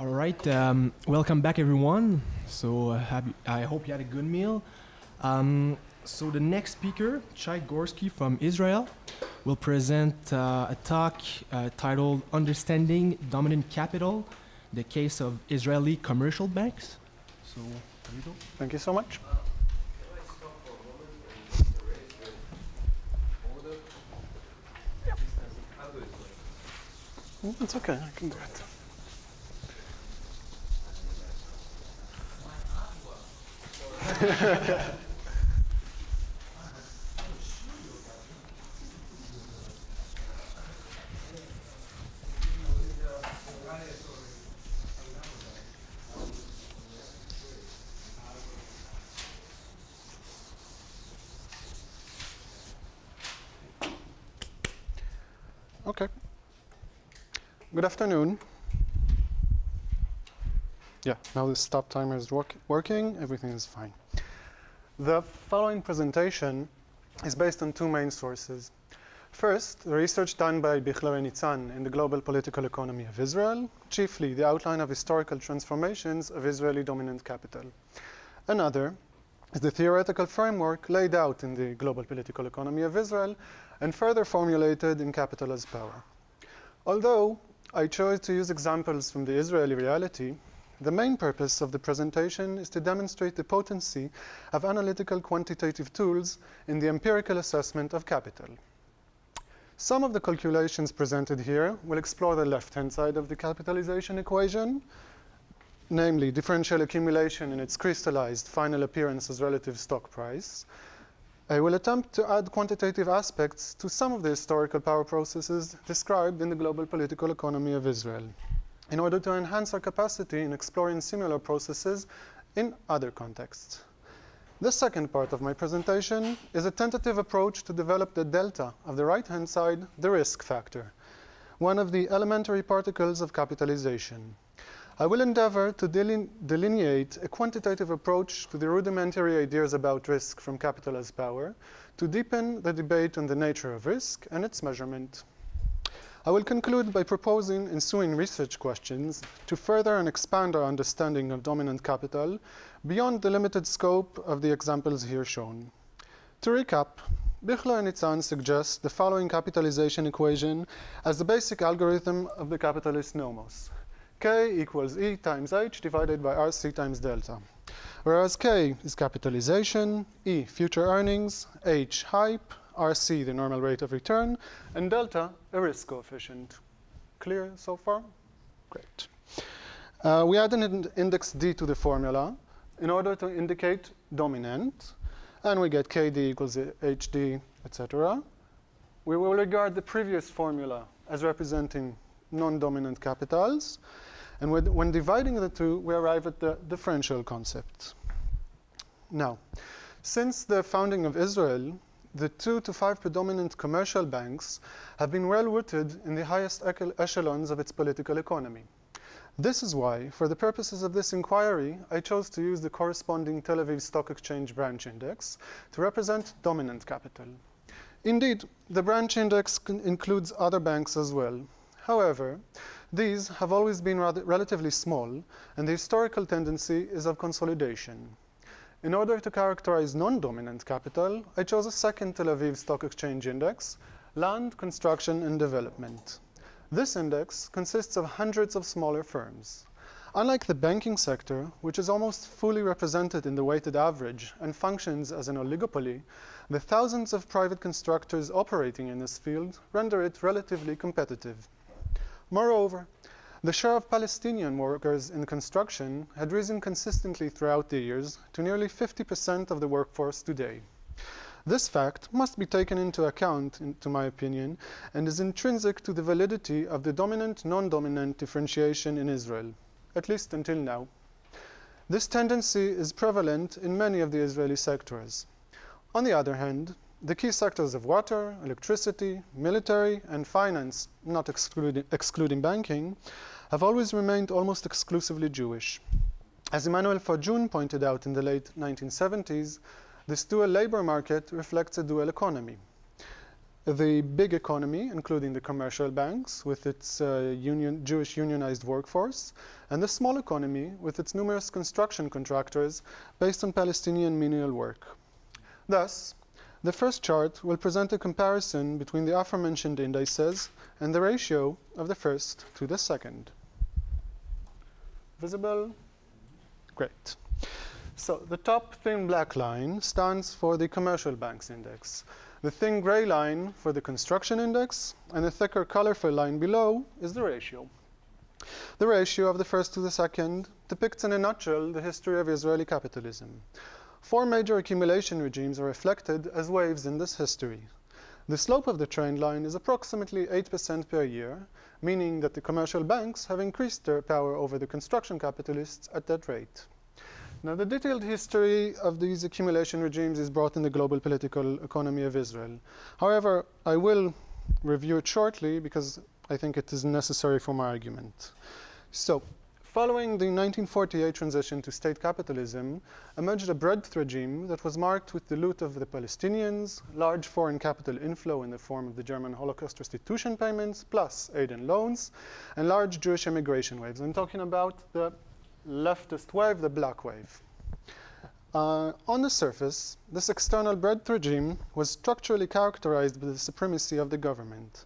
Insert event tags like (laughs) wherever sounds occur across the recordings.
All right, um, welcome back, everyone. So uh, I hope you had a good meal. Um, so the next speaker, Shai Gorsky from Israel, will present uh, a talk uh, titled "Understanding Dominant Capital: The Case of Israeli Commercial Banks." So, you. Thank you so much. It's okay, I can do it. Okay. Good afternoon. Yeah, now the stop timer is work working, everything is fine. The following presentation is based on two main sources. First, the research done by Bichler and Nitzan in the global political economy of Israel, chiefly the outline of historical transformations of Israeli dominant capital. Another is the theoretical framework laid out in the global political economy of Israel and further formulated in Capital as Power. Although I chose to use examples from the Israeli reality, the main purpose of the presentation is to demonstrate the potency of analytical quantitative tools in the empirical assessment of capital. Some of the calculations presented here will explore the left-hand side of the capitalization equation, namely differential accumulation in its crystallized final appearance as relative stock price. I will attempt to add quantitative aspects to some of the historical power processes described in the global political economy of Israel in order to enhance our capacity in exploring similar processes in other contexts. The second part of my presentation is a tentative approach to develop the delta of the right-hand side, the risk factor, one of the elementary particles of capitalization. I will endeavor to deline delineate a quantitative approach to the rudimentary ideas about risk from capital as power to deepen the debate on the nature of risk and its measurement. I will conclude by proposing ensuing research questions to further and expand our understanding of dominant capital beyond the limited scope of the examples here shown. To recap, Bichler and Nitzan suggest the following capitalization equation as the basic algorithm of the capitalist nomos. K equals E times H divided by RC times delta. Whereas K is capitalization, E future earnings, H hype, RC, the normal rate of return, and delta, a risk coefficient. Clear so far? Great. Uh, we add an ind index D to the formula in order to indicate dominant, and we get KD equals HD, etc. We will regard the previous formula as representing non-dominant capitals, and when dividing the two, we arrive at the differential concept. Now, since the founding of Israel, the two to five predominant commercial banks have been well rooted in the highest echelons of its political economy. This is why, for the purposes of this inquiry, I chose to use the corresponding Tel Aviv Stock Exchange branch index to represent dominant capital. Indeed, the branch index includes other banks as well. However, these have always been relatively small, and the historical tendency is of consolidation. In order to characterize non-dominant capital, I chose a second Tel Aviv Stock Exchange index, Land, Construction and Development. This index consists of hundreds of smaller firms. Unlike the banking sector, which is almost fully represented in the weighted average and functions as an oligopoly, the thousands of private constructors operating in this field render it relatively competitive. Moreover, the share of Palestinian workers in construction had risen consistently throughout the years to nearly 50% of the workforce today. This fact must be taken into account, in, to my opinion, and is intrinsic to the validity of the dominant-non-dominant differentiation in Israel, at least until now. This tendency is prevalent in many of the Israeli sectors. On the other hand, the key sectors of water, electricity, military, and finance, not excluding, excluding banking, have always remained almost exclusively Jewish. As Emmanuel Farjoun pointed out in the late 1970s, this dual labor market reflects a dual economy. the big economy, including the commercial banks with its uh, union, Jewish unionized workforce, and the small economy with its numerous construction contractors based on Palestinian menial work. Thus, the first chart will present a comparison between the aforementioned indices and the ratio of the first to the second. Visible? Great. So the top thin black line stands for the commercial banks index. The thin gray line for the construction index, and the thicker colorful line below is the ratio. The ratio of the first to the second depicts in a nutshell the history of Israeli capitalism. Four major accumulation regimes are reflected as waves in this history. The slope of the trend line is approximately 8% per year, meaning that the commercial banks have increased their power over the construction capitalists at that rate. Now, the detailed history of these accumulation regimes is brought in the global political economy of Israel. However, I will review it shortly because I think it is necessary for my argument. So, following the 1948 transition to state capitalism, emerged a breadth regime that was marked with the loot of the Palestinians, large foreign capital inflow in the form of the German Holocaust restitution payments, plus aid and loans, and large Jewish immigration waves. I'm talking about the leftist wave, the black wave. Uh, on the surface, this external breadth regime was structurally characterized by the supremacy of the government.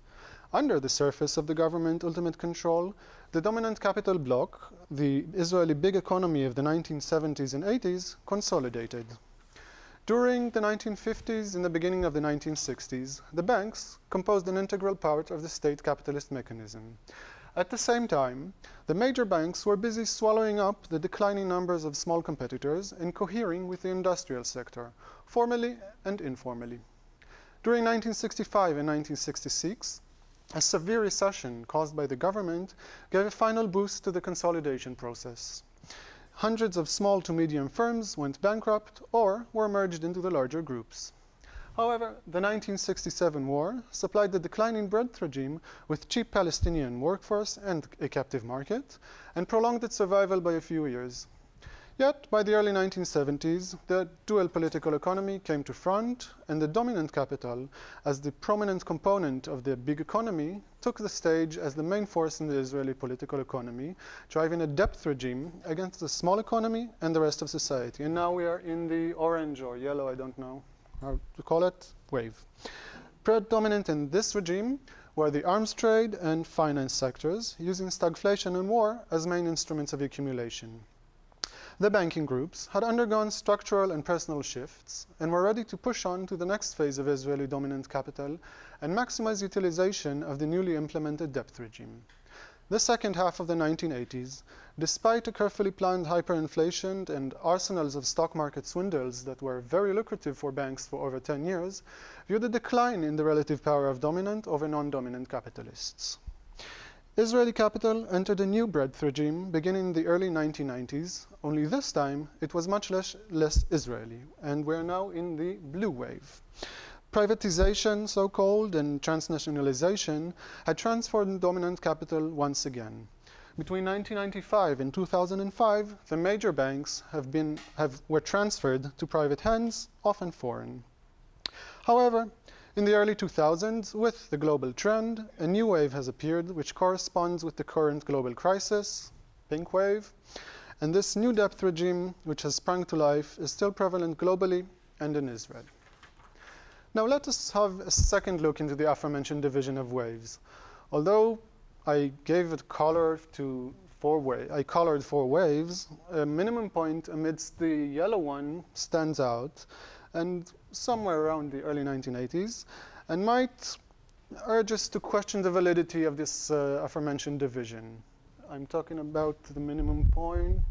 Under the surface of the government ultimate control, the dominant capital bloc, the Israeli big economy of the 1970s and 80s, consolidated. During the 1950s and the beginning of the 1960s, the banks composed an integral part of the state capitalist mechanism. At the same time, the major banks were busy swallowing up the declining numbers of small competitors and cohering with the industrial sector, formally and informally. During 1965 and 1966, a severe recession caused by the government gave a final boost to the consolidation process. Hundreds of small to medium firms went bankrupt or were merged into the larger groups. However, the 1967 war supplied the declining breadth regime with cheap Palestinian workforce and a captive market, and prolonged its survival by a few years. Yet, by the early 1970s, the dual political economy came to front, and the dominant capital, as the prominent component of the big economy, took the stage as the main force in the Israeli political economy, driving a depth regime against the small economy and the rest of society. And now we are in the orange or yellow, I don't know, how to call it, wave. Predominant in this regime were the arms trade and finance sectors, using stagflation and war as main instruments of accumulation. The banking groups had undergone structural and personal shifts and were ready to push on to the next phase of Israeli dominant capital and maximize utilization of the newly implemented depth regime. The second half of the 1980s, despite a carefully planned hyperinflation and arsenals of stock market swindles that were very lucrative for banks for over 10 years, viewed a decline in the relative power of dominant over non-dominant capitalists. Israeli capital entered a new breadth regime beginning in the early 1990s, only this time it was much less, less Israeli, and we're now in the blue wave. Privatization, so called, and transnationalization had transformed dominant capital once again. Between 1995 and 2005, the major banks have been, have, were transferred to private hands, often foreign. However, in the early 2000s, with the global trend, a new wave has appeared which corresponds with the current global crisis, pink wave, and this new depth regime, which has sprung to life, is still prevalent globally and in Israel. Now let us have a second look into the aforementioned division of waves. Although I gave it color to four waves, I colored four waves, a minimum point amidst the yellow one stands out, and somewhere around the early 1980s, and might urge us to question the validity of this uh, aforementioned division. I'm talking about the minimum point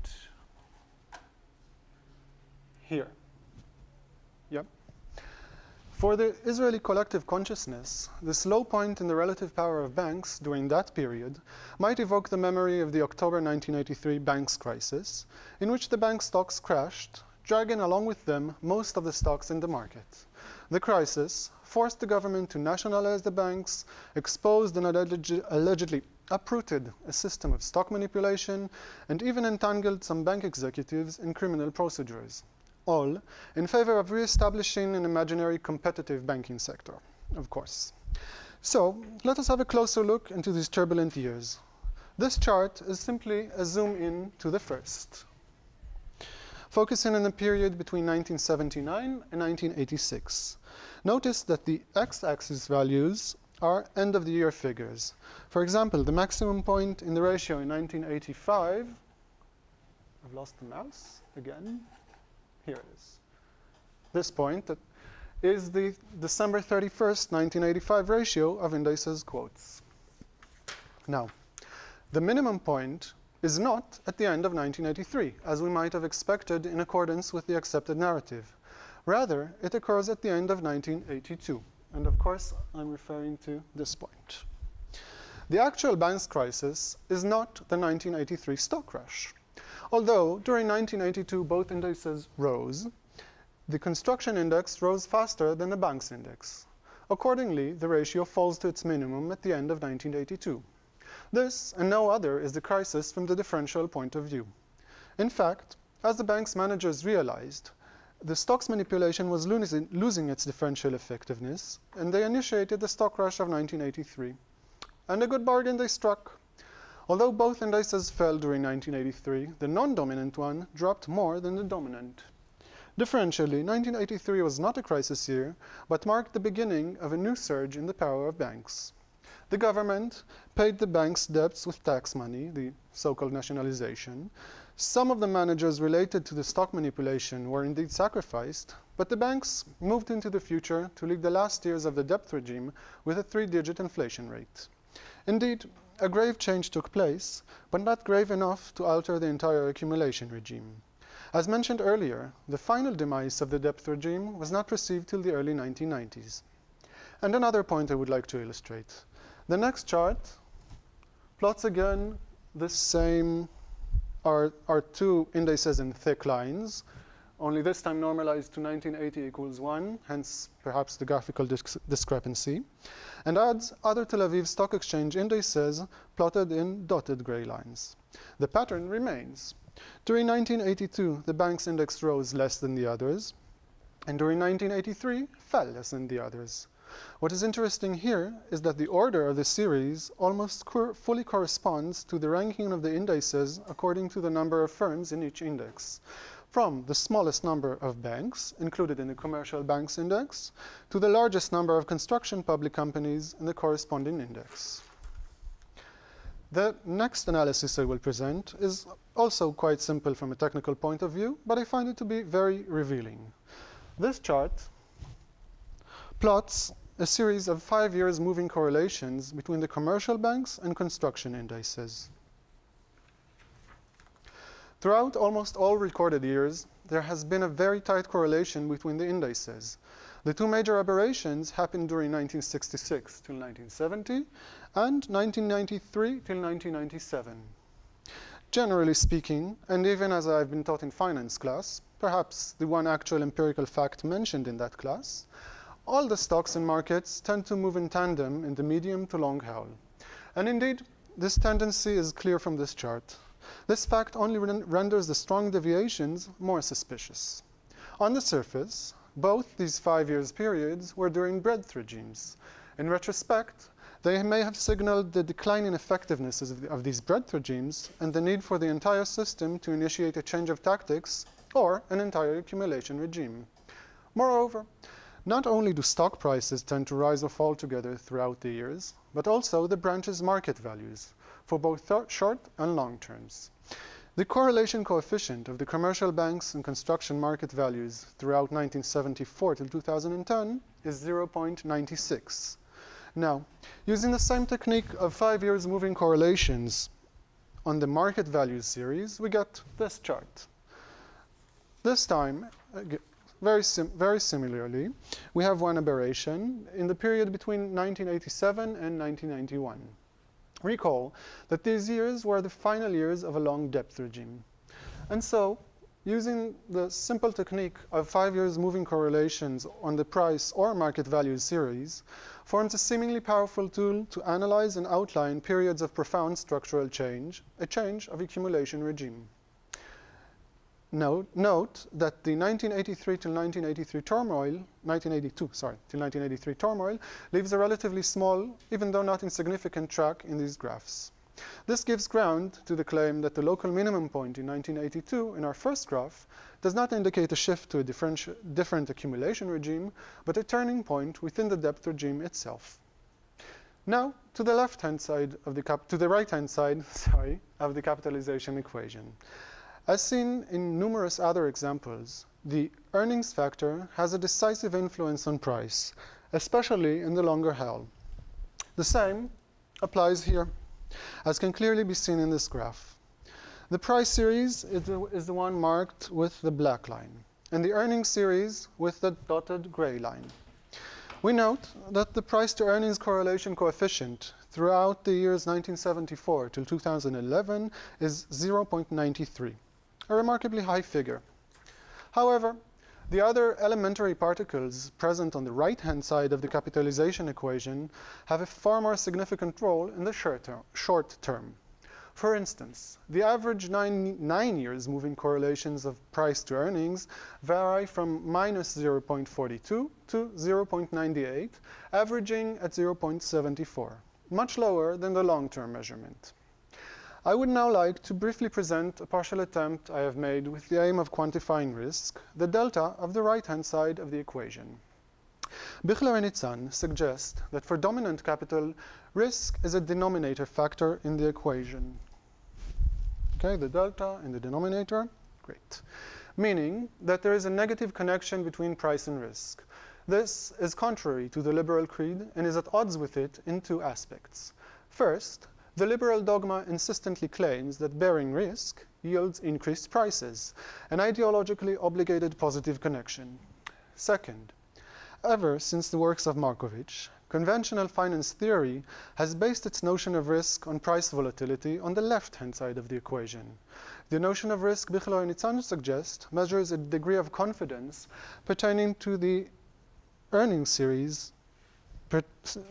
here. Yep. For the Israeli collective consciousness, this low point in the relative power of banks during that period might evoke the memory of the October 1983 banks crisis, in which the bank stocks crashed, dragging along with them most of the stocks in the market. The crisis forced the government to nationalize the banks, exposed and allegedly uprooted a system of stock manipulation, and even entangled some bank executives in criminal procedures all in favor of re-establishing an imaginary competitive banking sector. of course. So let us have a closer look into these turbulent years. This chart is simply a zoom in to the first, focusing on the period between 1979 and 1986. Notice that the x-axis values are end of the year figures. For example, the maximum point in the ratio in 1985, I've lost the mouse again, here it is. This point that is the December 31st, 1985 ratio of indices quotes. Now, the minimum point is not at the end of 1983, as we might have expected in accordance with the accepted narrative. Rather, it occurs at the end of 1982. And of course, I'm referring to this point. The actual banks crisis is not the 1983 stock crash. Although during 1982 both indices rose, the construction index rose faster than the banks index. Accordingly, the ratio falls to its minimum at the end of 1982. This, and no other, is the crisis from the differential point of view. In fact, as the bank's managers realized, the stocks manipulation was losing, its differential effectiveness, and they initiated the stock rush of 1983. And a good bargain they struck. Although both indices fell during 1983, the non-dominant one dropped more than the dominant. Differentially, 1983 was not a crisis year, but marked the beginning of a new surge in the power of banks. The government paid the banks' debts with tax money, the so-called nationalization, some of the managers related to the stock manipulation were indeed sacrificed, but the banks moved into the future to lead the last years of the depth regime with a three-digit inflation rate. Indeed, a grave change took place, but not grave enough to alter the entire accumulation regime. As mentioned earlier, the final demise of the depth regime was not perceived till the early 1990s. And another point I would like to illustrate. The next chart plots again the same are, are two indices in thick lines, only this time normalized to 1980 equals 1, hence perhaps the graphical disc discrepancy, and adds other Tel Aviv Stock Exchange indices plotted in dotted gray lines. The pattern remains. During 1982, the bank's index rose less than the others, and during 1983, fell less than the others. What is interesting here is that the order of the series almost cor fully corresponds to the ranking of the indices according to the number of firms in each index, from the smallest number of banks included in the commercial banks index to the largest number of construction public companies in the corresponding index. The next analysis I will present is also quite simple from a technical point of view, but I find it to be very revealing. This chart plots a series of five years moving correlations between the commercial banks and construction indices. Throughout almost all recorded years, there has been a very tight correlation between the indices. The two major aberrations happened during 1966 till 1970 and 1993 till 1997. Generally speaking, and even as I've been taught in finance class, perhaps the one actual empirical fact mentioned in that class, all the stocks and markets tend to move in tandem in the medium to long haul. And indeed, this tendency is clear from this chart. This fact only renders the strong deviations more suspicious. On the surface, both these five years periods were during breadth regimes. In retrospect, they may have signaled the decline in effectiveness of, the, of these breadth regimes and the need for the entire system to initiate a change of tactics or an entire accumulation regime. Moreover, not only do stock prices tend to rise or fall together throughout the years, but also the branch's market values for both short and long terms. The correlation coefficient of the commercial banks and construction market values throughout 1974 till 2010 is 0.96. Now, using the same technique of five years moving correlations on the market values series, we get this chart. This time, uh, very, sim very similarly, we have one aberration in the period between 1987 and 1991. Recall that these years were the final years of a long depth regime. And so, using the simple technique of five years moving correlations on the price or market value series forms a seemingly powerful tool to analyze and outline periods of profound structural change, a change of accumulation regime. Note, note that the 1983 till 1983 turmoil, 1982, sorry, till 1983 turmoil, leaves a relatively small, even though not insignificant track in these graphs. This gives ground to the claim that the local minimum point in 1982 in our first graph does not indicate a shift to a different accumulation regime, but a turning point within the depth regime itself. Now, to the left-hand side of the to the right-hand side, (laughs) sorry, of the capitalization equation. As seen in numerous other examples, the earnings factor has a decisive influence on price, especially in the longer haul. The same applies here, as can clearly be seen in this graph. The price series is the, is the one marked with the black line, and the earnings series with the dotted gray line. We note that the price to earnings correlation coefficient throughout the years 1974 till 2011 is 0.93 a remarkably high figure. However, the other elementary particles present on the right-hand side of the capitalization equation have a far more significant role in the short term. Short term. For instance, the average nine, nine years moving correlations of price to earnings vary from minus 0.42 to 0.98, averaging at 0.74, much lower than the long-term measurement. I would now like to briefly present a partial attempt I have made with the aim of quantifying risk, the delta of the right-hand side of the equation. Bichler and Nitzan suggest that for dominant capital, risk is a denominator factor in the equation. Okay, the delta in the denominator, great. Meaning that there is a negative connection between price and risk. This is contrary to the liberal creed and is at odds with it in two aspects. First, the liberal dogma insistently claims that bearing risk yields increased prices, an ideologically obligated positive connection. Second, ever since the works of Markowitz, conventional finance theory has based its notion of risk on price volatility on the left-hand side of the equation. The notion of risk, Bichler and Nitzan suggest, measures a degree of confidence pertaining to the earnings series,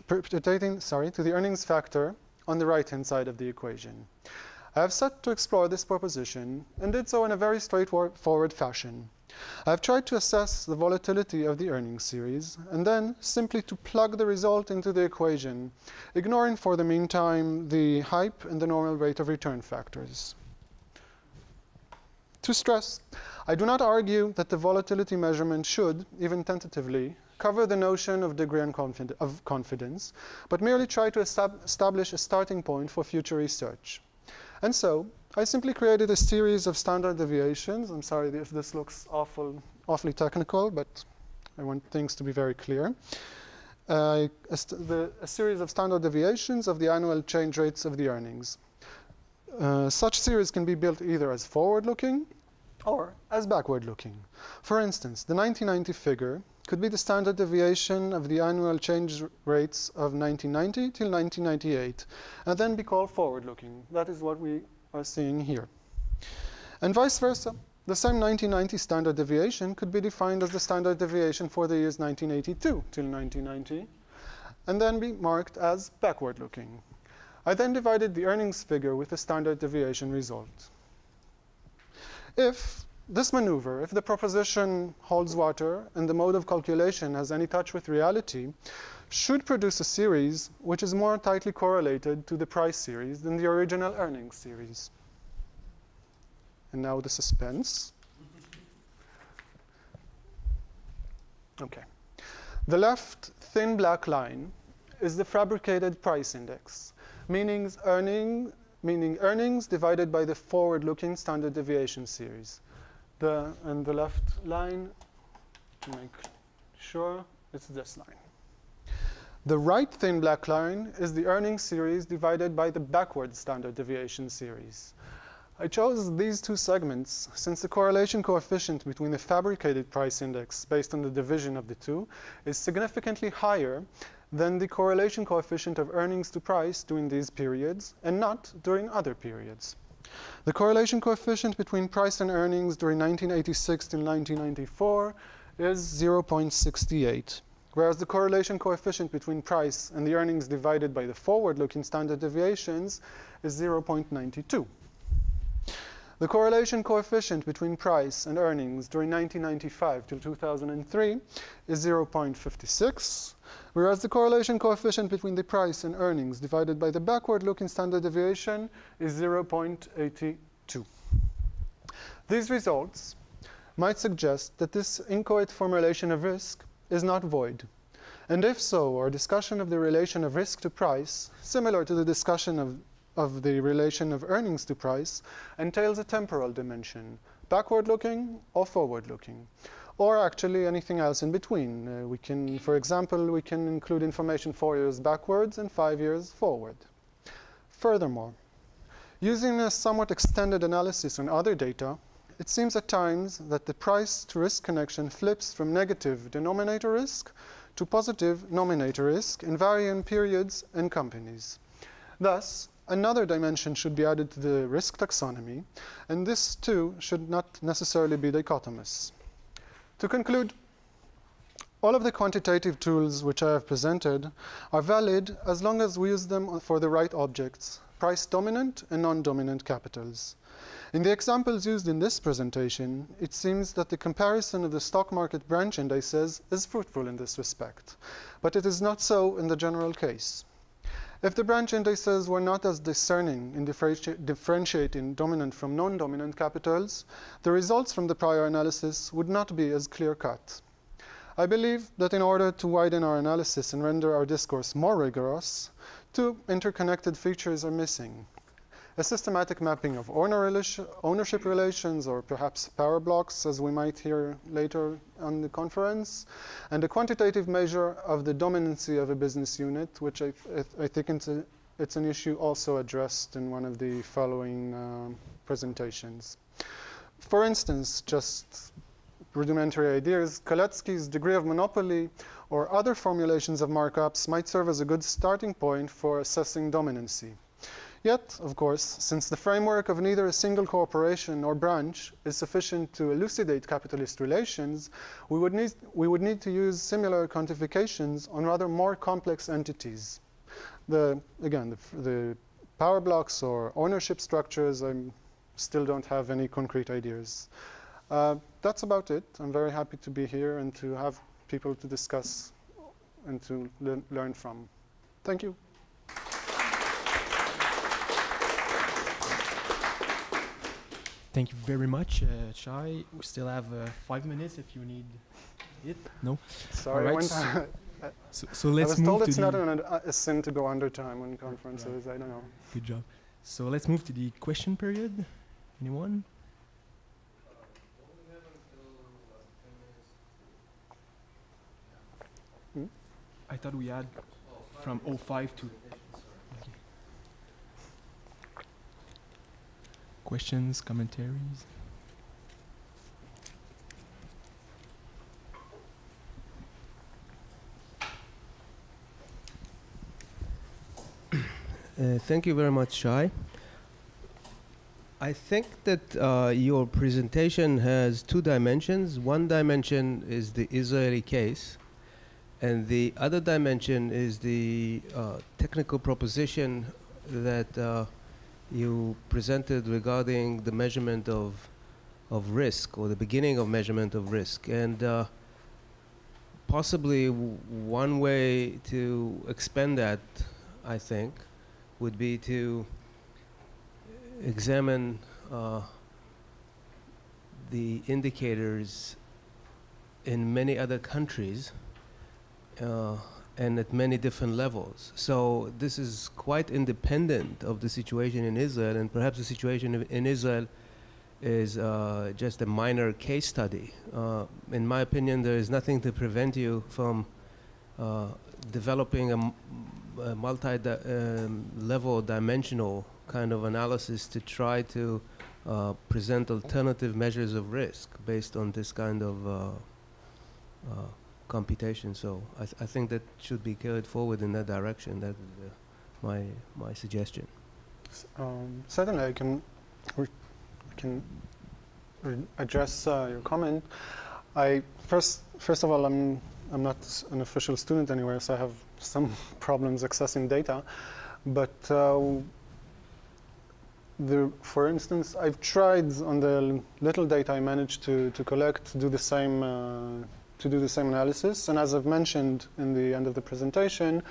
pertaining, sorry, to the earnings factor on the right-hand side of the equation. I have set to explore this proposition and did so in a very straightforward fashion. I have tried to assess the volatility of the earnings series and then simply to plug the result into the equation, ignoring for the meantime the hype and the normal rate of return factors. To stress, I do not argue that the volatility measurement should, even tentatively, cover the notion of degree of confidence, but merely try to establish a starting point for future research. And so, I simply created a series of standard deviations. I'm sorry if this looks awful, awfully technical, but I want things to be very clear. Uh, a, the, a, series of standard deviations of the annual change rates of the earnings. Uh, such series can be built either as forward-looking or as backward-looking. For instance, the 1990 figure could be the standard deviation of the annual change rates of 1990 till 1998, and then be called forward-looking. That is what we are seeing here. And vice versa. The same 1990 standard deviation could be defined as the standard deviation for the years 1982 till 1990, and then be marked as backward-looking. I then divided the earnings figure with the standard deviation result. If this maneuver, if the proposition holds water and the mode of calculation has any touch with reality, should produce a series which is more tightly correlated to the price series than the original earnings series. And now the suspense. Okay. The left thin black line is the fabricated price index, meaning, earning, meaning earnings divided by the forward-looking standard deviation series the, and the left line, to make sure it's this line. The right thin black line is the earnings series divided by the backward standard deviation series. I chose these two segments since the correlation coefficient between the fabricated price index based on the division of the two is significantly higher than the correlation coefficient of earnings to price during these periods and not during other periods. The correlation coefficient between price and earnings during 1986 to 1994 is 0.68, whereas the correlation coefficient between price and the earnings divided by the forward-looking standard deviations is 0.92. The correlation coefficient between price and earnings during 1995 to 2003 is 0.56, whereas the correlation coefficient between the price and earnings divided by the backward-looking standard deviation is 0.82. These results might suggest that this inchoate formulation of risk is not void. And if so, our discussion of the relation of risk to price, similar to the discussion of, of the relation of earnings to price, entails a temporal dimension, backward looking or forward looking, or actually anything else in between. Uh, we can, for example, we can include information four years backwards and five years forward. Furthermore, using a somewhat extended analysis on other data, it seems at times that the price to risk connection flips from negative denominator risk to positive nominator risk in varying periods and companies. Thus, another dimension should be added to the risk taxonomy, and this too should not necessarily be dichotomous. To conclude, all of the quantitative tools which I have presented are valid as long as we use them for the right objects, price dominant and non-dominant capitals. In the examples used in this presentation, it seems that the comparison of the stock market branch indices is fruitful in this respect, but it is not so in the general case. If the branch indices were not as discerning in differenti differentiating dominant from non-dominant capitals, the results from the prior analysis would not be as clear-cut. I believe that in order to widen our analysis and render our discourse more rigorous, two interconnected features are missing a systematic mapping of owner ownership relations or perhaps power blocks as we might hear later on the conference, and a quantitative measure of the dominancy of a business unit, which I, I think it's, a, it's, an issue also addressed in one of the following uh, presentations. For instance, just rudimentary ideas, Kalecki's degree of monopoly or other formulations of markups might serve as a good starting point for assessing dominancy. Yet, of course, since the framework of neither a single corporation nor branch is sufficient to elucidate capitalist relations, we would need, we would need to use similar quantifications on rather more complex entities. The, again, the, the power blocks or ownership structures, I still don't have any concrete ideas. Uh, that's about it. I'm very happy to be here and to have people to discuss and to le learn from. Thank you. Thank you very much, uh, Shai. We still have uh, five minutes if you need it. No? Sorry, All right. so, so, let's I was move told to it's not an, a sin to go under time on conferences. Right. I don't know. Good job. So let's move to the question period. Anyone? Hmm? I thought we had from 05 to questions, commentaries? Uh, thank you very much, Shai. I think that uh, your presentation has two dimensions. One dimension is the Israeli case, and the other dimension is the uh, technical proposition that uh, you presented regarding the measurement of of risk or the beginning of measurement of risk. And uh, possibly one way to expand that I think would be to examine uh, the indicators in many other countries uh, and at many different levels. So this is quite independent of the situation in Israel, and perhaps the situation in Israel is uh, just a minor case study. Uh, in my opinion, there is nothing to prevent you from uh, developing a, multi-level um, dimensional kind of analysis to try to uh, present alternative measures of risk based on this kind of uh, uh, computation. So I, th I think that should be carried forward in that direction. That is uh, my my suggestion. Um, certainly, I can can address uh, your comment. I first first of all, I'm I'm not an official student anywhere, so I have some (laughs) problems accessing data. But uh, the, for instance, I've tried on the little data I managed to, to collect to do the same uh, to do the same analysis. And as I've mentioned in the end of the presentation,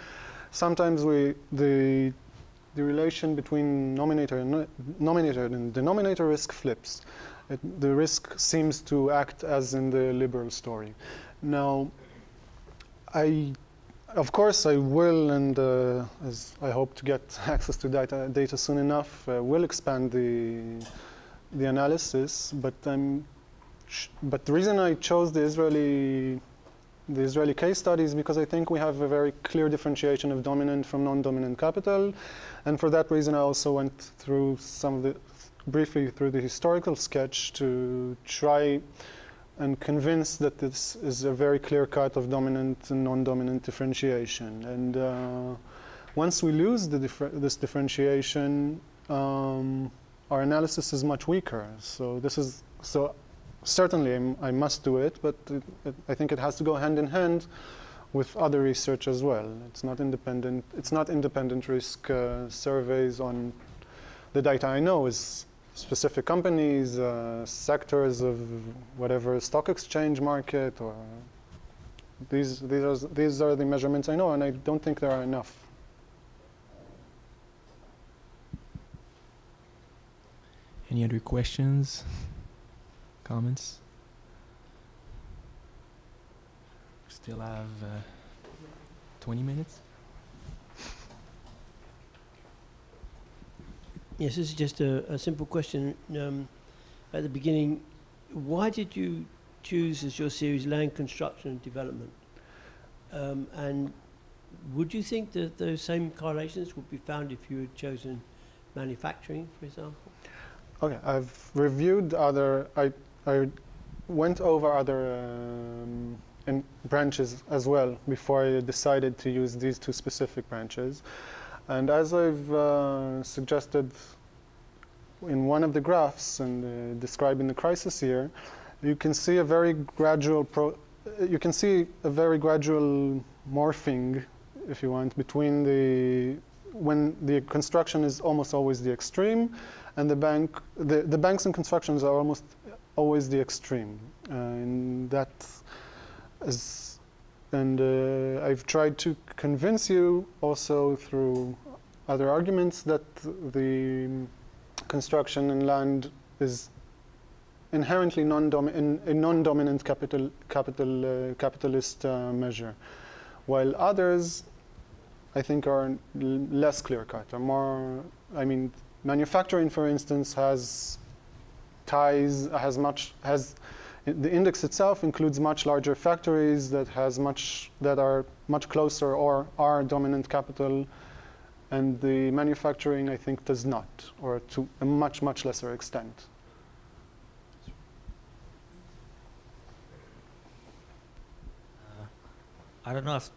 sometimes we the the relation between nominator and nominator and denominator risk flips. It, the risk seems to act as in the liberal story. Now, I of course, I will, and uh, as I hope to get (laughs) access to data, data soon enough, uh, will expand the the analysis. But I'm, but the reason I chose the Israeli the Israeli case study is because I think we have a very clear differentiation of dominant from non-dominant capital, and for that reason, I also went through some of the briefly through the historical sketch to try and convinced that this is a very clear cut of dominant and non-dominant differentiation. And uh, once we lose differ this differentiation, um, our analysis is much weaker. So this is so certainly i must do it, but it, it, I think it has to go hand in hand with other research as well. It's not independent. It's not independent risk uh, surveys on the data I know is specific companies, uh, sectors of whatever stock exchange market, or these these are these are the measurements I know, and I don't think there are enough. Any other questions, comments? Still have uh, 20 minutes. Yes, this is just a, a simple question. Um, at the beginning, why did you choose as your series land construction and development? Um, and would you think that those same correlations would be found if you had chosen manufacturing, for example? Okay, I've reviewed other. I I went over other um, branches as well before I decided to use these two specific branches. And as I've uh, suggested in one of the graphs and uh, describing the crisis here, you can see a very gradual you can see a very gradual morphing, if you want, between the when the construction is almost always the extreme, and the bank the, the banks and constructions are almost always the extreme, uh, and that is and uh, I've tried to convince you also through other arguments that the construction in land is inherently non-dominant, a non-dominant capital, capital, uh, capitalist uh, measure, while others, I think, are less clear-cut, are more. I mean, manufacturing, for instance, has ties, has much, has the index itself includes much larger factories that has much that are much closer or are dominant capital. And the manufacturing I think does not or to a much much lesser extent. Uh, I don't know if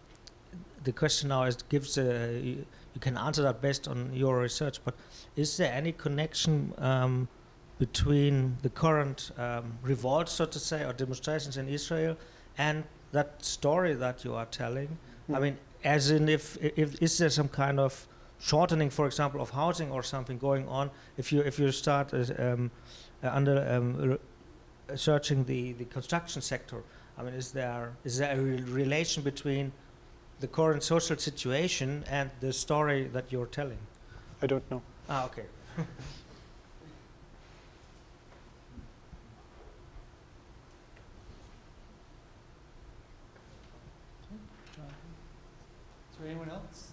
the question now is gives a, you, can answer that based on your research but is there any connection um, between the current um, revolt, so to say, or demonstrations in Israel, and that story that you are telling? Mm. I mean, as in, if, if is there some kind of shortening, for example, of housing or something going on? If you if you start uh, um, uh, under um, searching the, the construction sector, I mean, is there is there a re relation between the current social situation and the story that you're telling? I don't know. Ah, okay. (laughs) there anyone else?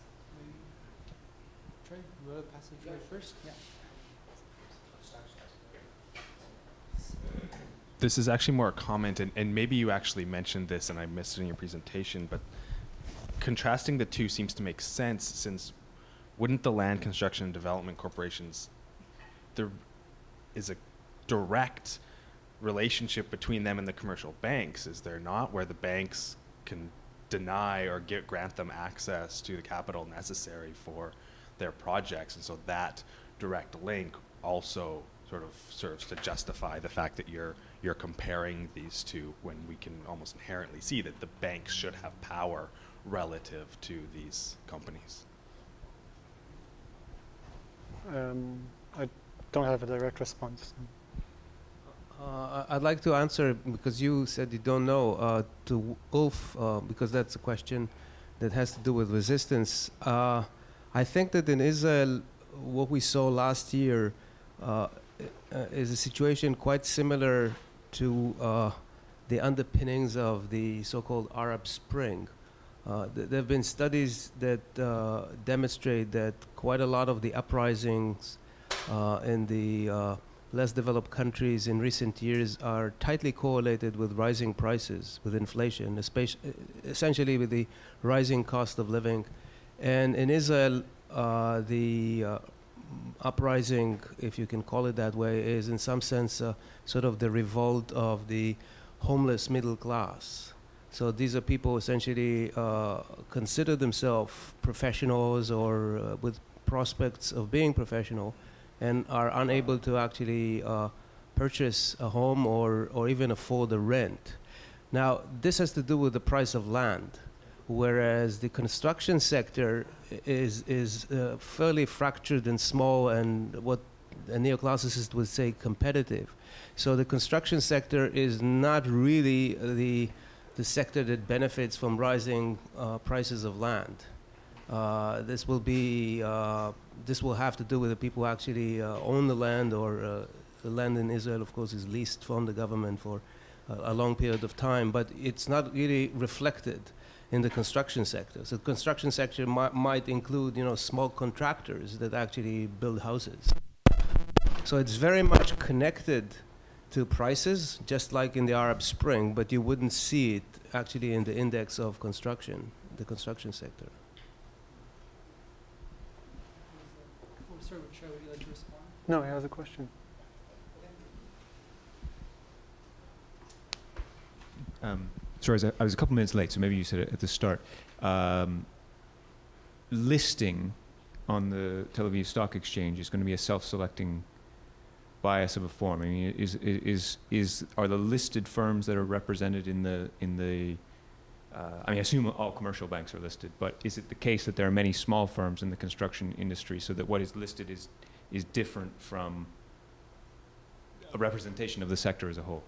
Trey, you want to pass it to Trey first? Yeah. This is actually more a comment, and, and maybe you actually mentioned this and I missed it in your presentation, but contrasting the two seems to make sense since wouldn't the land construction and development corporations, there is a direct relationship between them and the commercial banks, is there not, where the banks can deny or get, grant them access to the capital necessary for their projects. And so that direct link also sort of serves to justify the fact that you're you're comparing these two when we can almost inherently see that the banks should have power relative to these companies. Um, I, don't have a direct response. Uh, I'd like to answer because you said you don't know uh, to Ulf uh, because that's a question that has to do with resistance. Uh, I think that in Israel, what we saw last year uh, uh, is a situation quite similar to the underpinnings of the so-called Arab Spring. Th- there have been studies that demonstrate that quite a lot of the uprisings in the less developed countries in recent years are tightly correlated with rising prices, with inflation, essentially with the rising cost of living. And in Israel, uh, the uh, uprising, if you can call it that way, is in some sense uh, sort of the revolt of the homeless middle class. So these are people essentially uh, consider themselves professionals or uh, with prospects of being professional and are unable to actually uh, purchase a home or, or even afford a rent. Now, this has to do with the price of land, whereas the construction sector is, is uh, fairly fractured and small and what a neoclassicist would say competitive. So the construction sector is not really the, the sector that benefits from rising uh, prices of land. Uh, this will be uh, this will have to do with the people who actually uh, own the land or uh, the land in Israel, of course, is leased from the government for a, a long period of time, but it's not really reflected in the construction sector. So the construction sector mi- might include, you know, small contractors that actually build houses. So it's very much connected to prices, just like in the Arab Spring, but you wouldn't see it actually in the index of construction, the construction sector. Before we start Chair, would you like to respond? No, he has a question. Um, sorry, I was, was a couple minutes late, so maybe you said it at the start. Um, listing on the Tel Aviv Stock Exchange is going to be a self-selecting bias of a form. I mean, is is is are the listed firms that are represented in the in the uh, I mean, I assume all commercial banks are listed, but is it the case that there are many small firms in the construction industry, so that what is listed is is different from a representation of the sector as a whole?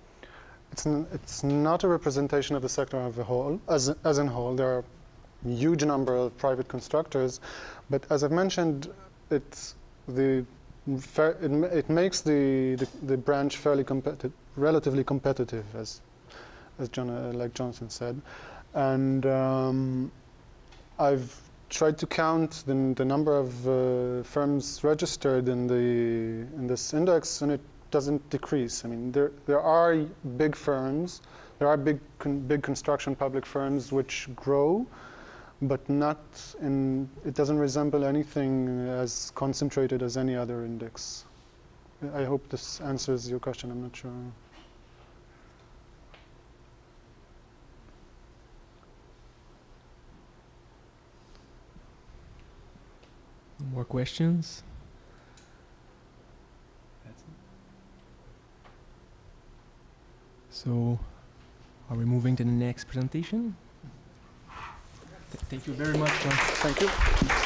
It's, it's not a representation of the sector as a whole. As, as in whole, there are huge number of private constructors, but as I've mentioned, it's the it, it makes the, the, the branch fairly competitive, relatively competitive, as as John, uh, like Johnson said, and um, I've tried to count the, the number of uh, firms registered in the in this index, and it doesn't decrease. I mean, there there are big firms, there are big con- big construction public firms which grow, but not in. It doesn't resemble anything as concentrated as any other index. I hope this answers your question. I'm not sure. More questions? So, are we moving to the next presentation? Th- Thank you very much, John. Thank you.